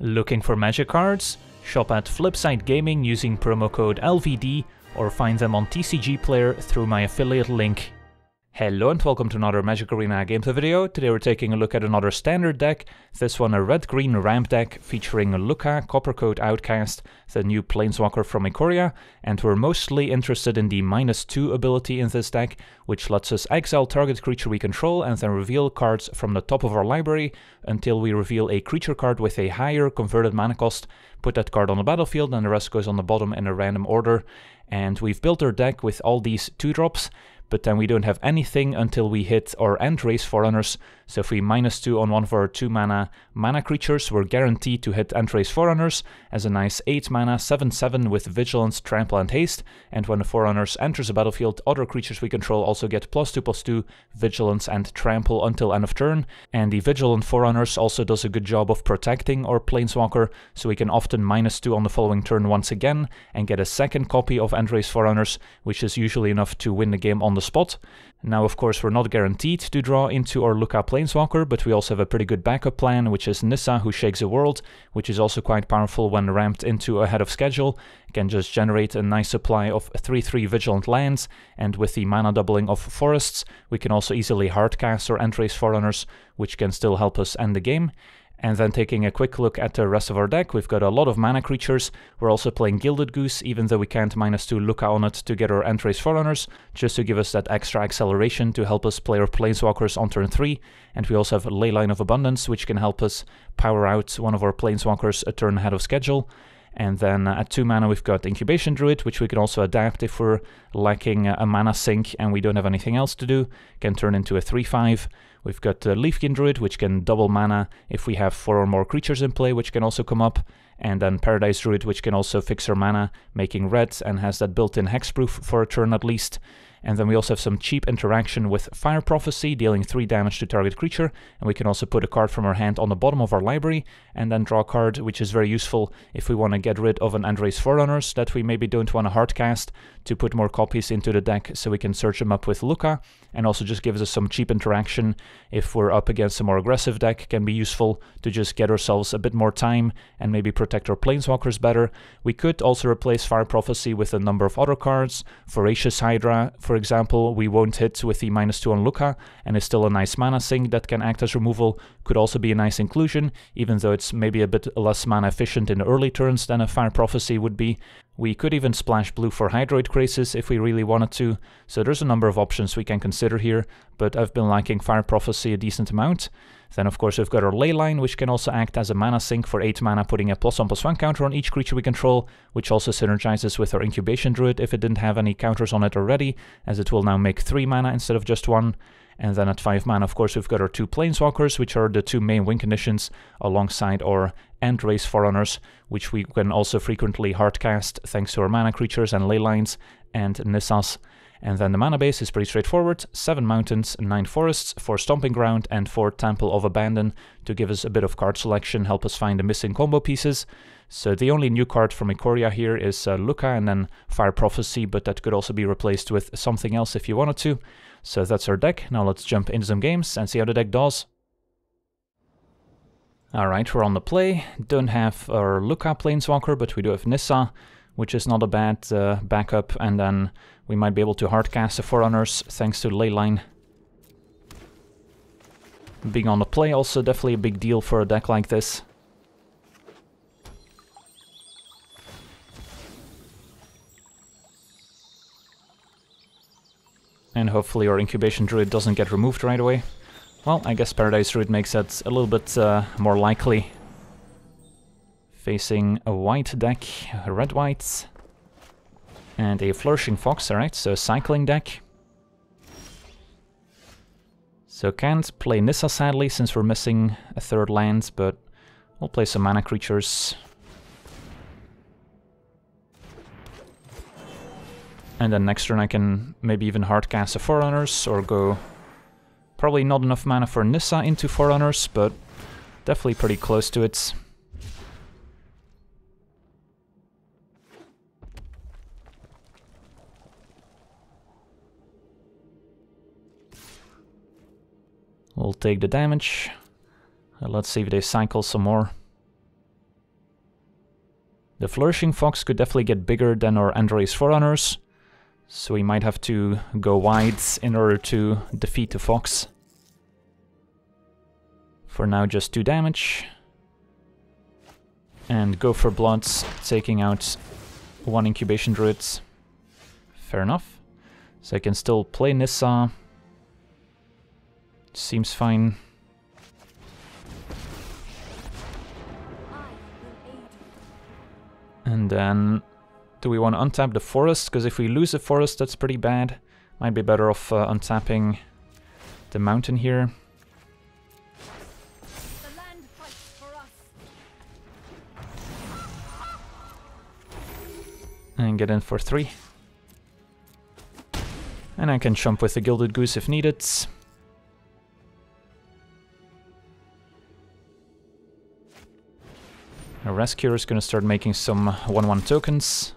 Looking for magic cards? Shop at Flipside Gaming using promo code LVD or find them on TCG Player through my affiliate link. Hello and welcome to another Magic Arena gameplay video. Today we're taking a look at another standard deck, this one a red-green ramp deck featuring Lukka, Coppercoat Outcast, the new Planeswalker from Ikoria, and we're mostly interested in the minus 2 ability in this deck, which lets us exile target creature we control and then reveal cards from the top of our library until we reveal a creature card with a higher converted mana cost, put that card on the battlefield and the rest goes on the bottom in a random order. And we've built our deck with all these 2-drops, but then we don't have anything until we hit our End-Raze Forerunners. So if we minus 2 on one of our 2 mana mana creatures, we're guaranteed to hit End-Raze Forerunners as a nice 8 mana 7-7 with Vigilance, Trample and Haste, and when the Forerunners enters the battlefield, other creatures we control also get plus 2 plus 2 Vigilance and Trample until end of turn, and the Vigilant Forerunners also does a good job of protecting our Planeswalker, so we can often minus 2 on the following turn once again, and get a second copy of End-Raze Forerunners, which is usually enough to win the game on the spot. Now, of course, we're not guaranteed to draw into our Lukka Planeswalker, but we also have a pretty good backup plan, which is Nissa, who shakes the world, which is also quite powerful when ramped into ahead of schedule. can just generate a nice supply of 3-3 Vigilant lands, and with the mana doubling of forests, we can also easily hardcast or End-Raze Forerunners, which can still help us end the game. And then taking a quick look at the rest of our deck, we've got a lot of mana creatures. We're also playing Gilded Goose, even though we can't minus 2 Lukka on it to get our End-Raze Forerunners, just to give us that extra acceleration to help us play our Planeswalkers on turn 3. And we also have Leyline of Abundance, which can help us power out one of our Planeswalkers a turn ahead of schedule. And then at 2 mana we've got Incubation Druid, which we can also adapt if we're lacking a mana sink and we don't have anything else to do. Can turn into a 3-5. We've got uh, Leafkin Druid, which can double mana if we have 4 or more creatures in play, which can also come up. And then Paradise Druid, which can also fix our mana, making red, and has that built-in hexproof for a turn at least. And then we also have some cheap interaction with Fire Prophecy, dealing 3 damage to target creature, and we can also put a card from our hand on the bottom of our library, and then draw a card, which is very useful if we want to get rid of an race Forerunners that we maybe don't want to hardcast, to put more copies into the deck so we can search them up with Lukka, and also just gives us some cheap interaction if we're up against a more aggressive deck, can be useful to just get ourselves a bit more time and maybe protect our Planeswalkers better. We could also replace Fire Prophecy with a number of other cards, Voracious Hydra, for example, we won't hit with the minus 2 on Lukka, and is still a nice mana sink that can act as removal, could also be a nice inclusion, even though it's maybe a bit less mana efficient in early turns than a Fire Prophecy would be. We could even splash blue for Hydroid Krasis if we really wanted to, so there's a number of options we can consider here, but I've been liking Fire Prophecy a decent amount. Then of course we've got our Leyline, which can also act as a mana sink for 8 mana, putting a plus 1 plus 1 counter on each creature we control, which also synergizes with our Incubation Druid if it didn't have any counters on it already, as it will now make 3 mana instead of just 1. And then at 5 mana, of course, we've got our two Planeswalkers, which are the two main win conditions, alongside our End-Raze Forerunners, which we can also frequently hardcast thanks to our mana creatures and Leylines and Nissas. And then the mana base is pretty straightforward, 7 mountains, 9 forests, 4 stomping ground, and 4 temple of abandon to give us a bit of card selection, help us find the missing combo pieces. So the only new card from Ikoria here is uh, Lukka and then Fire Prophecy, but that could also be replaced with something else if you wanted to. So that's our deck. Now let's jump into some games and see how the deck does. Alright, we're on the play. Don't have our Lukka Planeswalker, but we do have Nissa, which is not a bad uh, backup, and then we might be able to hardcast the Forerunners thanks to Leyline. Being on the play also definitely a big deal for a deck like this. And hopefully our Incubation Druid doesn't get removed right away. Well, I guess Paradise Druid makes that a little bit uh, more likely. Facing a white deck, red whites, and a Flourishing Fox, alright, so cycling deck. So can't play Nissa sadly, since we're missing a third land, but we'll play some mana creatures. And then next turn I can maybe even hardcast the Forerunners or go... Probably not enough mana for Nissa into Forerunners, but definitely pretty close to it. We'll take the damage. Uh, let's see if they cycle some more. The Flourishing Fox could definitely get bigger than our End-Raze Forerunners, so we might have to go wide in order to defeat the Fox. For now, just 2 damage. And go for Bloods, taking out one Incubation Druid. Fair enough. So I can still play Nissa. Seems fine. And then, do we want to untap the forest? Because if we lose the forest, that's pretty bad. Might be better off uh, untapping the mountain here. And get in for three. And I can jump with the Gilded Goose if needed. Rescuer is gonna start making some 1-1 tokens.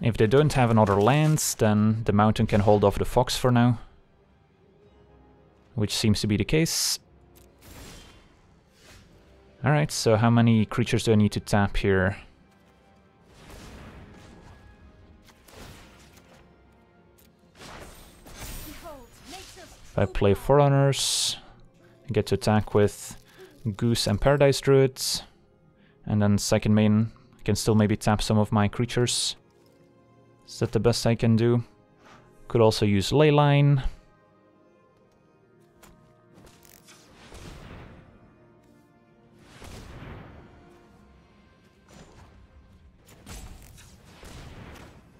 If they don't have another lands, then the mountain can hold off the fox for now. Which seems to be the case. Alright, so how many creatures do I need to tap here? If I play Forerunners, I get to attack with Goose and Paradise Druids. And then second main, I can still maybe tap some of my creatures. Is that the best I can do? Could also use Leyline.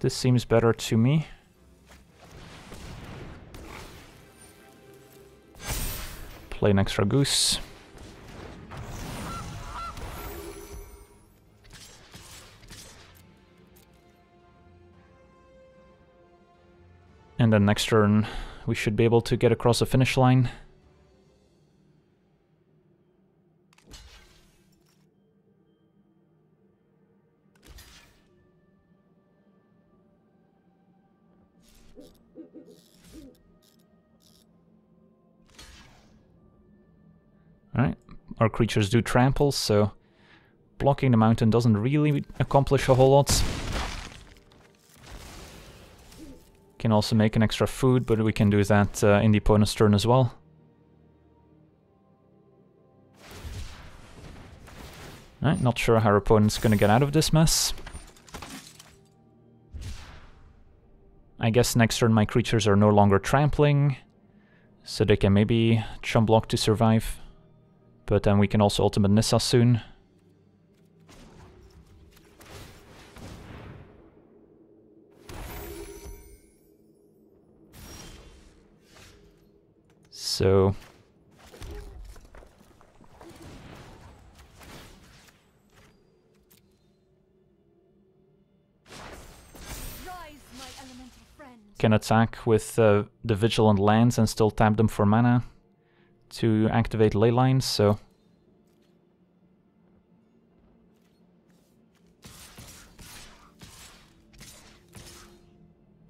This seems better to me. Play an extra goose. And then next turn we should be able to get across the finish line. Our creatures do trample, so blocking the mountain doesn't really accomplish a whole lot. Can also make an extra food, but we can do that uh, in the opponent's turn as well. Alright, not sure how our opponent's gonna get out of this mess. I guess next turn my creatures are no longer trampling, so they can maybe chum block to survive. But then we can also ultimate Nissa soon. So... Can attack with uh, the Vigilant Lands and still tap them for mana to activate ley lines, so...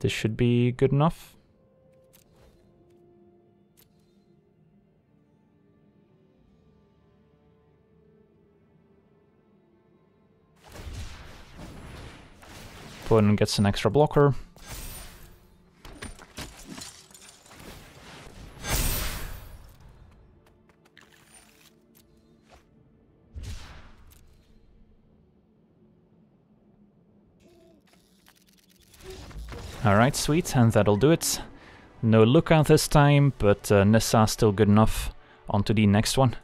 This should be good enough. Opponent gets an extra blocker. Alright, sweet, and that'll do it. No Lukka this time, but uh, Nissa still good enough. On to the next one.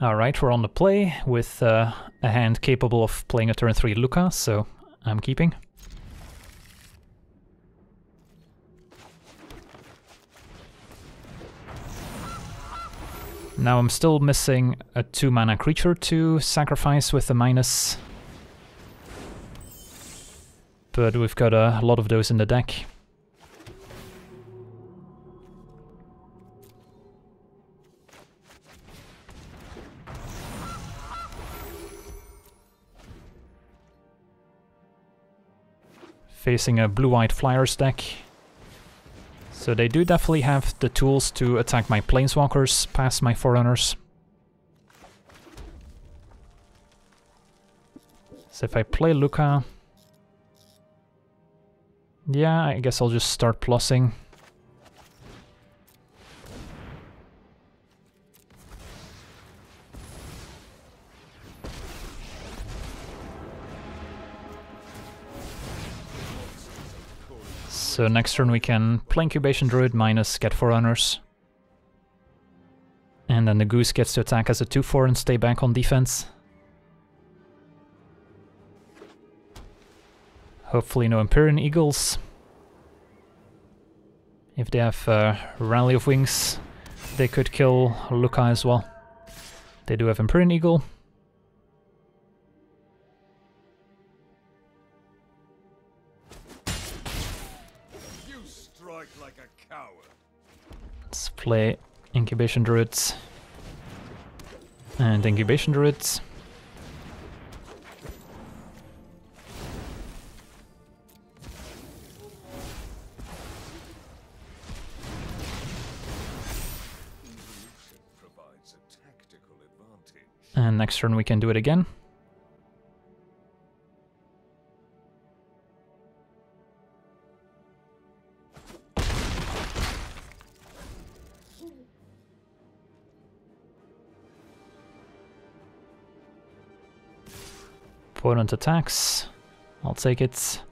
Alright, we're on the play with uh, a hand capable of playing a turn 3 Lukka, so I'm keeping. Now I'm still missing a 2 mana creature to sacrifice with a minus but we've got a lot of those in the deck. Facing a blue-white flyers deck. So they do definitely have the tools to attack my planeswalkers past my forerunners. So if I play Lukka... Yeah, I guess I'll just start plussing. So next turn we can play Incubation Druid minus get Forerunners. And then the Goose gets to attack as a 2-4 and stay back on defense. Hopefully no Empyrean Eagles. If they have uh, Rally of Wings, they could kill Lukka as well. They do have Empyrean Eagle. Like Let's play Incubation Druids and Incubation Druids. And next turn we can do it again. Opponent attacks. I'll take it.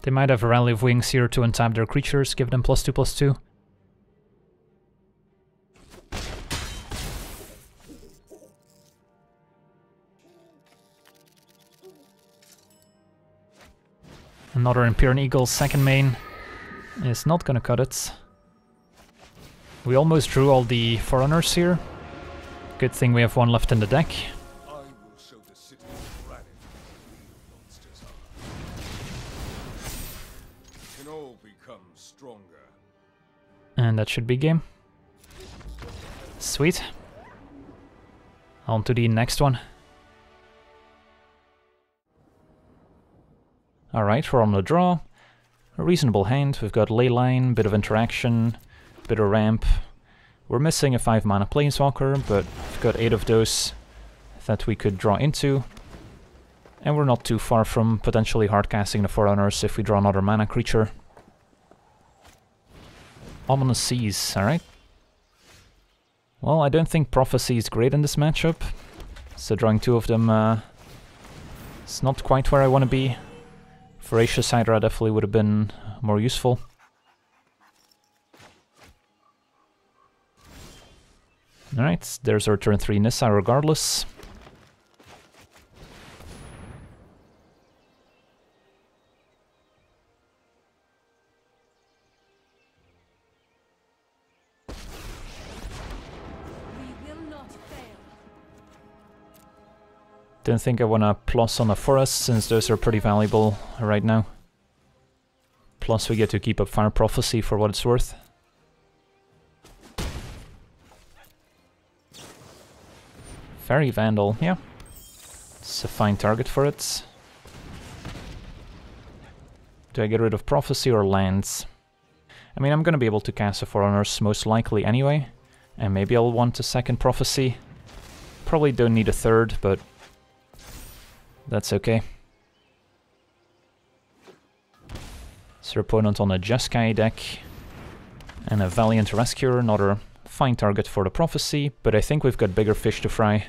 They might have a Rally of Wings here to untap their creatures, give them plus two plus two. Another Empyrean Eagle second main is not gonna cut it. We almost drew all the Forerunners here. Good thing we have one left in the deck. And that should be game. Sweet. On to the next one. Alright, we're on the draw. A reasonable hand. We've got Leyline, bit of interaction, bit of ramp. We're missing a 5 mana Planeswalker, but we've got 8 of those that we could draw into. And we're not too far from potentially hardcasting the Forerunners if we draw another mana creature. Ominous Seas, alright. Well, I don't think Prophecy is great in this matchup. So drawing two of them, uh, it's not quite where I want to be. Voracious Hydra definitely would have been more useful. Alright, there's our turn 3 Nissa regardless. Don't think I want to plus on the forest, since those are pretty valuable right now. Plus we get to keep up Fire Prophecy for what it's worth. Faerie Vandal, yeah. It's a fine target for it. Do I get rid of Prophecy or lands? I mean, I'm gonna be able to cast a Forerunners most likely anyway. And maybe I'll want a second Prophecy. Probably don't need a third, but that's okay. So opponent on a Jeskai deck and a Valiant Rescuer, another fine target for the Prophecy, but I think we've got bigger fish to fry.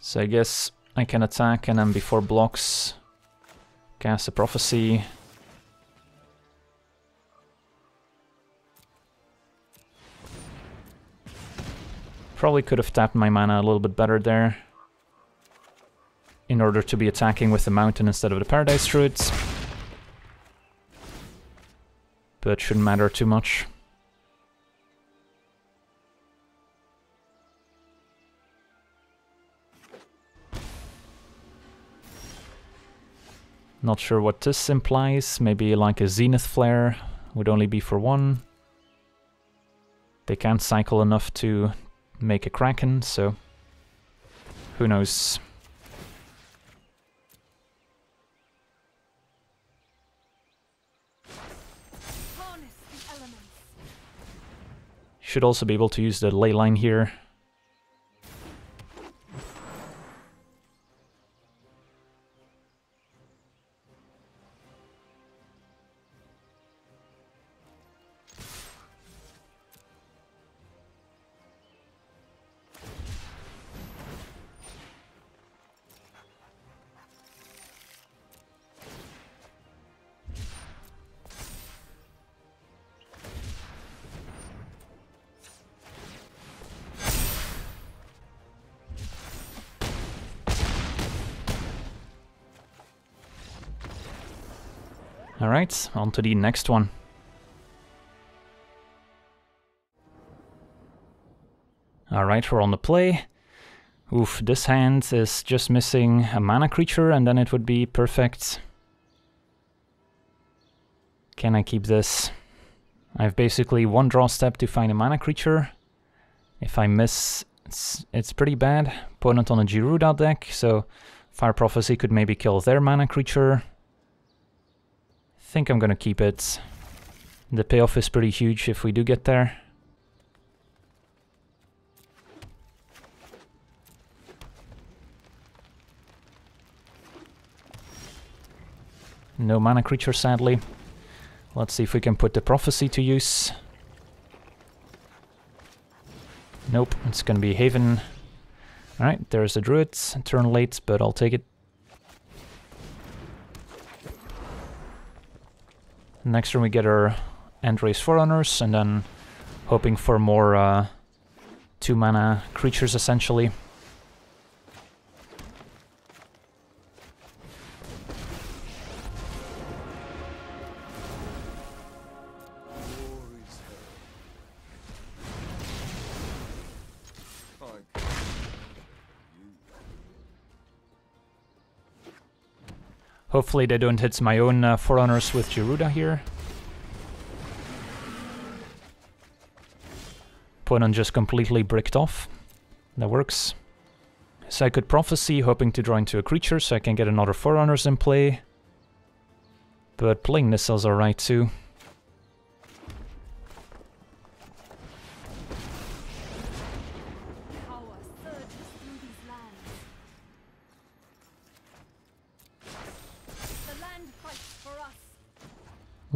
So I guess I can attack and then before blocks cast a Prophecy, Probably could have tapped my mana a little bit better there. In order to be attacking with the mountain instead of the Paradise Druids. But shouldn't matter too much. Not sure what this implies. Maybe like a Zenith Flare would only be for one. They can't cycle enough to make a Kraken, so who knows. Should also be able to use the ley line here. Alright, on to the next one. Alright, we're on the play. Oof, this hand is just missing a mana creature and then it would be perfect. Can I keep this? I have basically one draw step to find a mana creature. If I miss, it's, it's pretty bad. Opponent on a Gyruda deck, so Fire Prophecy could maybe kill their mana creature think I'm gonna keep it. The payoff is pretty huge if we do get there. No mana creature, sadly. Let's see if we can put the prophecy to use. Nope, it's gonna be Haven. Alright, there's the druid. Turn late, but I'll take it. Next turn we get our End-Raze Forerunners, and then hoping for more uh, 2 mana creatures essentially. Hopefully they don't hit my own uh, Forerunners with Gyruda here. Opponent just completely bricked off. That works. So I could Prophecy, hoping to draw into a creature so I can get another Forerunners in play. But playing is alright too.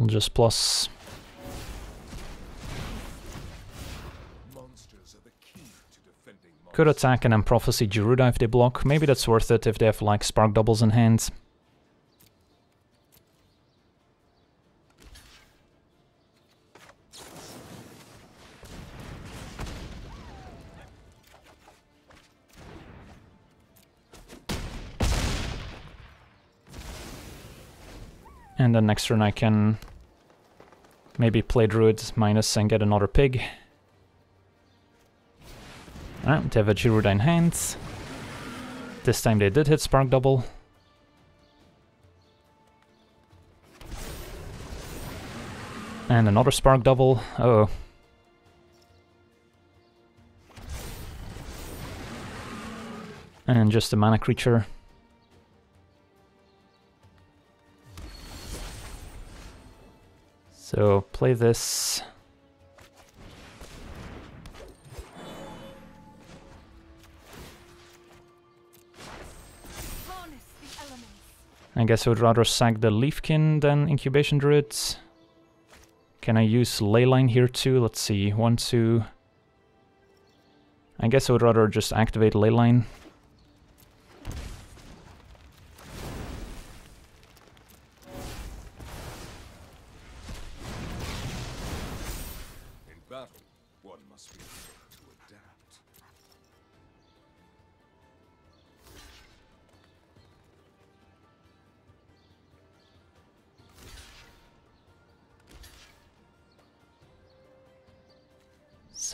We'll just plus. Could attack and then Prophecy Gyruda if they block. Maybe that's worth it if they have like Spark Doubles in hand. And then next turn I can maybe play Druid minus and get another pig. Alright, they have a Gyruda hands. This time they did hit Spark Double. And another Spark Double. Uh oh. And just a mana creature. So play this. I guess I would rather sack the Leafkin than Incubation Druids. Can I use Leyline here too? Let's see, one, two... I guess I would rather just activate Leyline.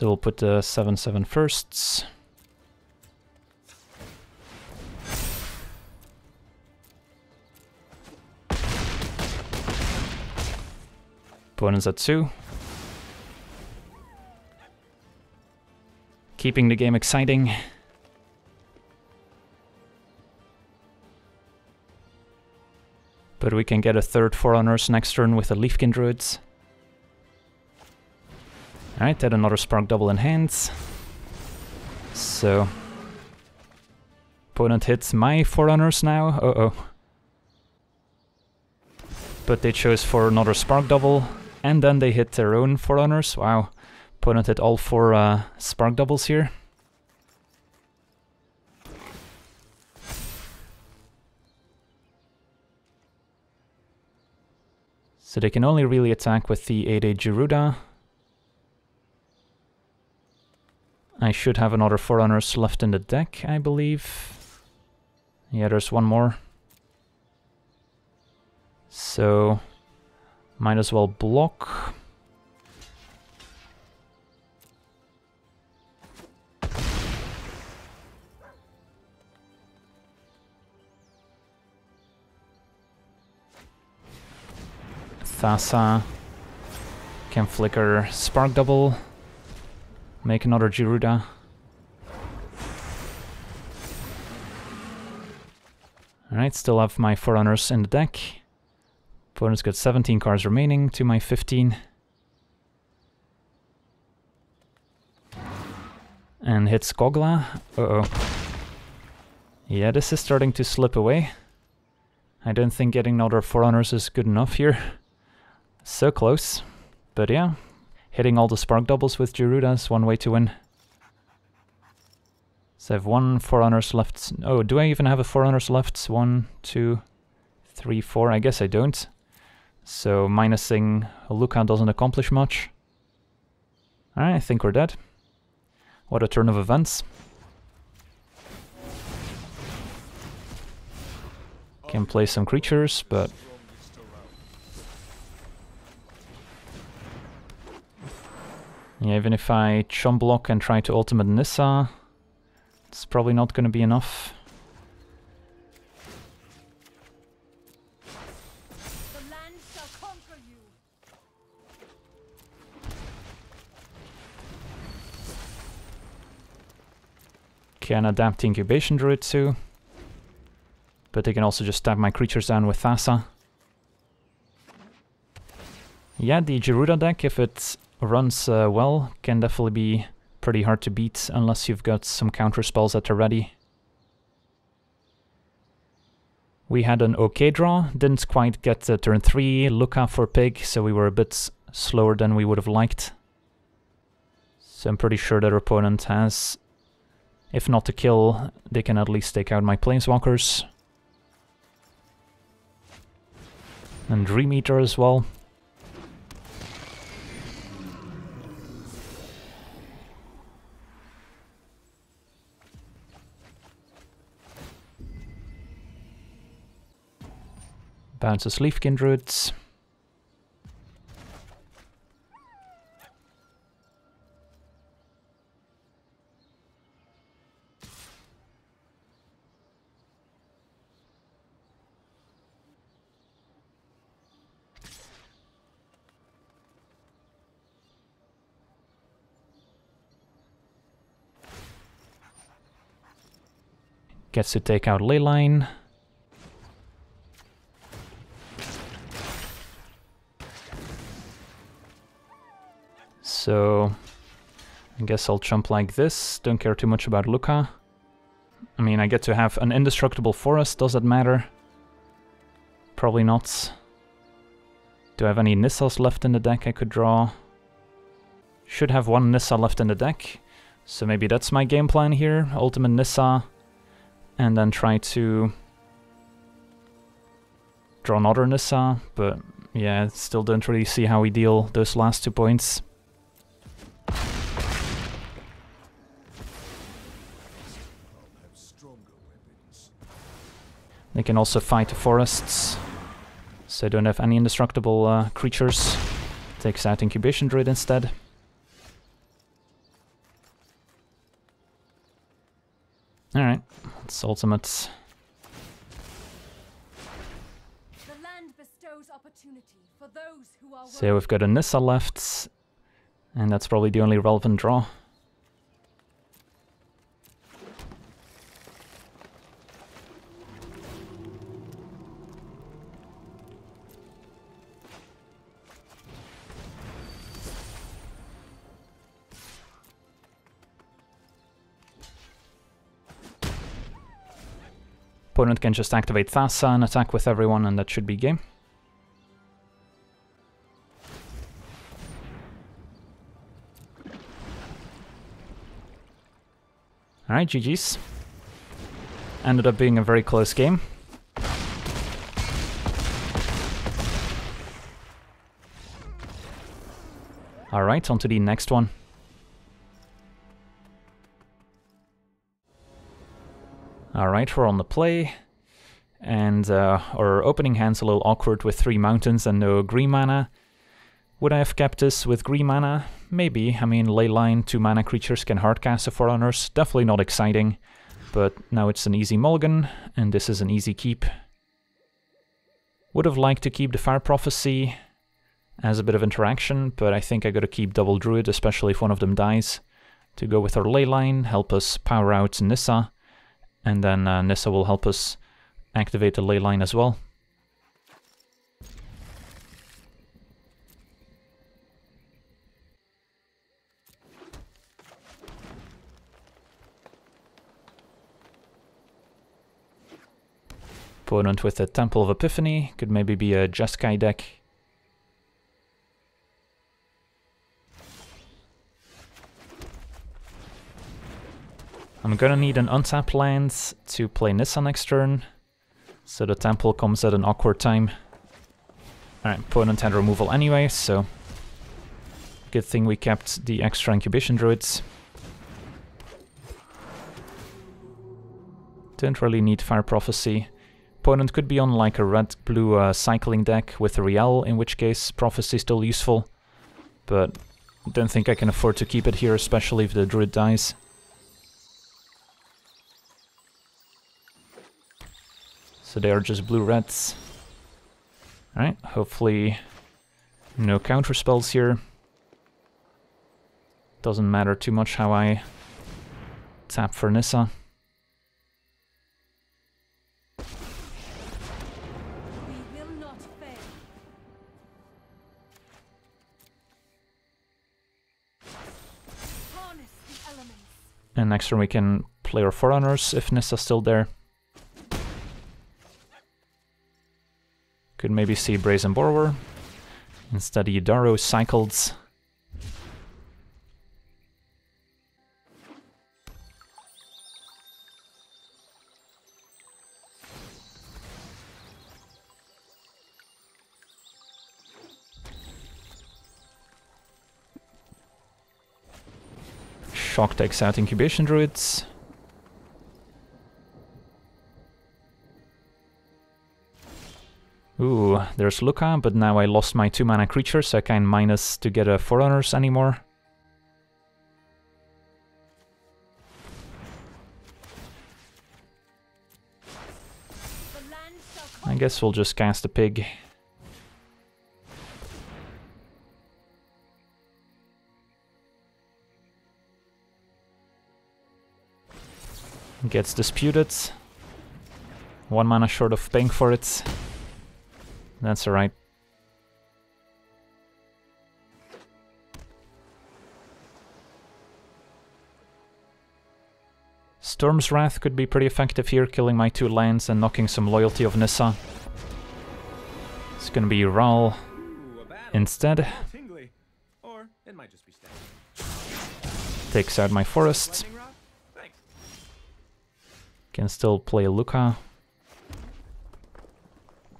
So we'll put the 7-7 firsts. Opponent's at 2. Keeping the game exciting. But we can get a third Forerunners next turn with the Leafkin Druids. Alright, had another Spark Double in hands. So... Opponent hits my Forerunners now, uh-oh. But they chose for another Spark Double, and then they hit their own Forerunners, wow. Opponent hit all four uh, Spark Doubles here. So they can only really attack with the 8-8 Gyruda. I should have another Forerunners left in the deck, I believe. Yeah, there's one more. So, might as well block. Thassa can flicker Spark Double, make another Gyruda. Alright, still have my Forerunners in the deck. Opponent's got 17 cards remaining to my 15. And hits Kogla. Uh-oh. Yeah, this is starting to slip away. I don't think getting another Forerunners is good enough here. So close. But yeah, hitting all the spark doubles with Gyruda is one way to win. So I have one Forerunners left. Oh, do I even have a Forerunners left? One, two, three, four. I guess I don't. So minusing Lukka doesn't accomplish much. Alright, I think we're dead. What a turn of events. Can play some creatures, but Yeah, even if I chum block and try to ultimate Nissa, it's probably not going to be enough. Can adapt Incubation Druid too. But they can also just stab my creatures down with Thassa. Yeah, the Gyruda deck, if it's runs uh, well can definitely be pretty hard to beat unless you've got some counter spells that are ready. We had an okay draw, didn't quite get to turn 3, Lukka for Pig, so we were a bit slower than we would have liked. So I'm pretty sure their opponent has, if not to kill, they can at least take out my Planeswalkers. And Dream Eater as well. Bounces Leafkin Druids. Gets to take out Leyline. Guess I'll jump like this. Don't care too much about Lukka. I mean, I get to have an indestructible forest. Does that matter? Probably not. Do I have any Nissas left in the deck I could draw? Should have one Nissa left in the deck. So maybe that's my game plan here. Ultimate Nissa. And then try to draw another Nissa. But yeah, still don't really see how we deal those last two points. They can also fight the forests, so don't have any indestructible uh, creatures. Takes out Incubation Druid instead. Alright, it's ultimate. So we've got a Nissa left, and that's probably the only relevant draw. Opponent can just activate Thassa and attack with everyone and that should be game. Alright, GG's. Ended up being a very close game. Alright, on to the next one. Alright, we're on the play. And uh, our opening hand's a little awkward with three mountains and no green mana. Would I have kept this with green mana? Maybe. I mean, Leyline, two mana creatures can hardcast the Forerunners. Definitely not exciting. But now it's an easy mulligan, and this is an easy keep. Would have liked to keep the Fire Prophecy as a bit of interaction, but I think I gotta keep Double Druid, especially if one of them dies, to go with our Leyline, help us power out Nissa, and then uh, Nissa will help us activate the Leyline as well. Opponent with a Temple of Epiphany, could maybe be a Jeskai deck. I'm gonna need an untapped land to play Nissa next turn, so the temple comes at an awkward time. Alright, opponent had removal anyway, so good thing we kept the extra incubation druids. Don't really need Fire Prophecy. Opponent could be on like a red-blue uh, cycling deck with a Riel, in which case Prophecy is still useful, but don't think I can afford to keep it here, especially if the druid dies. So they are just blue-reds. Alright, hopefully no counter spells here. Doesn't matter too much how I tap for Nissa. And next turn we can play our Forerunners if Nissa's still there. Could maybe see Brazen Borrower. and study Yidaro cycles. Shock takes out Incubation Druids. Ooh, there's Lukka, but now I lost my 2 mana creature, so I can't minus to get a Forerunners anymore. I guess we'll just cast a pig. Gets disputed. One mana short of paying for it. That's alright. Storm's Wrath could be pretty effective here, killing my two lands and knocking some loyalty of Nissa. It's gonna be Ral instead. Takes out my forest. Can still play Lukka.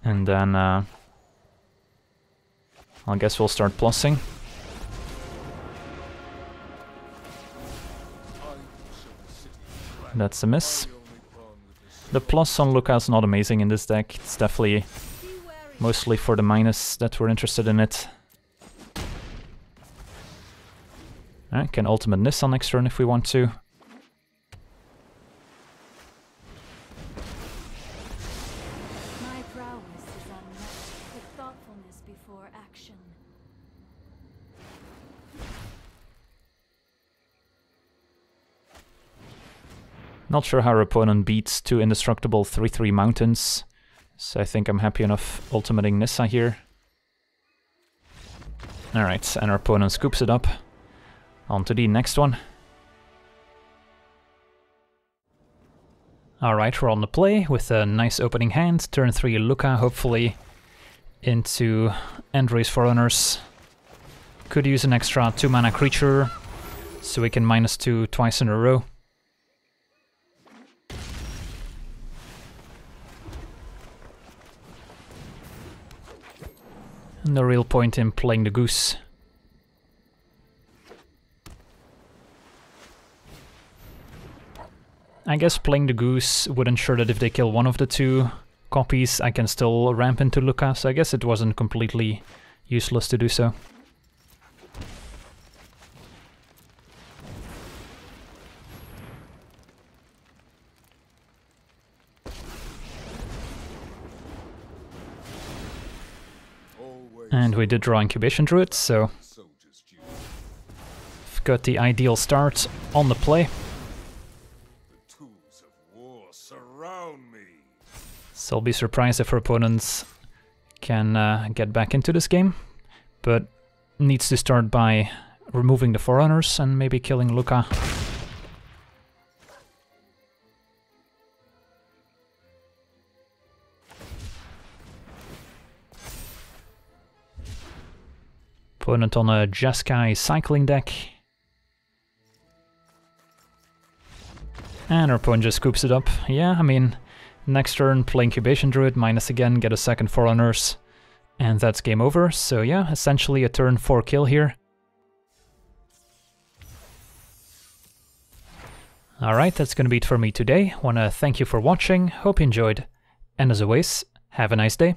And then uh, I guess we'll start plussing. That's a miss. The plus on Lukka is not amazing in this deck. It's definitely mostly for the minus that we're interested in it. I can ultimate Nissa next turn if we want to. Not sure how our opponent beats two indestructible 3-3 mountains, so I think I'm happy enough ultimating Nissa here. Alright, and our opponent scoops it up. On to the next one. Alright, we're on the play with a nice opening hand. Turn 3 Lukka, hopefully, into End-Raze Forerunners. Could use an extra 2 mana creature, so we can minus 2 twice in a row. No real point in playing the goose. I guess playing the goose would ensure that if they kill one of the two copies, I can still ramp into Lukka, so I guess it wasn't completely useless to do so. And we did draw Incubation Druid, so... Got the ideal start on the play. So I'll be surprised if our opponents can uh, get back into this game, but needs to start by removing the Forerunners and maybe killing Lukka. Opponent on a Jeskai cycling deck. And our opponent just scoops it up. Yeah, I mean, Next turn, play Incubation Druid, minus again, get a second Forerunners, and that's game over. So yeah, essentially a turn 4 kill here. Alright, that's gonna be it for me today. Wanna thank you for watching, hope you enjoyed, and as always, have a nice day.